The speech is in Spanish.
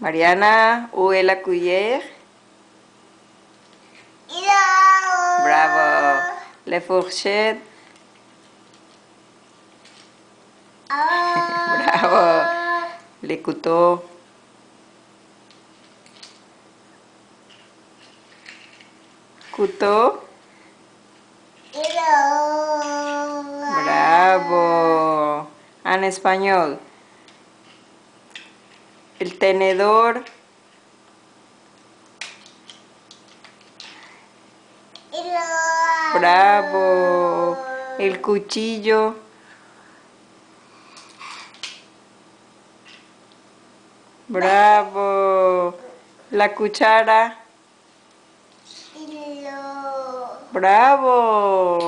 Mariana, où est la cuillère Bravo. Les fourchettes Bravo. Les couteaux Couteau Bravo. En español. El tenedor. Bravo. El cuchillo. Bravo. La cuchara. Bravo.